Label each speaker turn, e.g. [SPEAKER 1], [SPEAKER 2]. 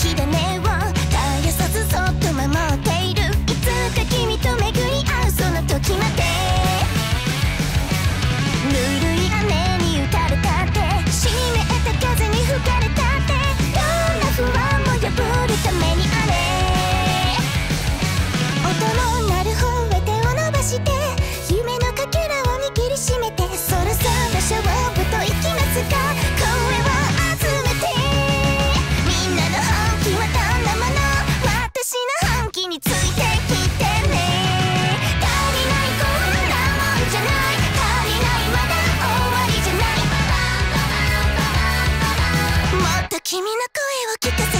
[SPEAKER 1] 日だね Get this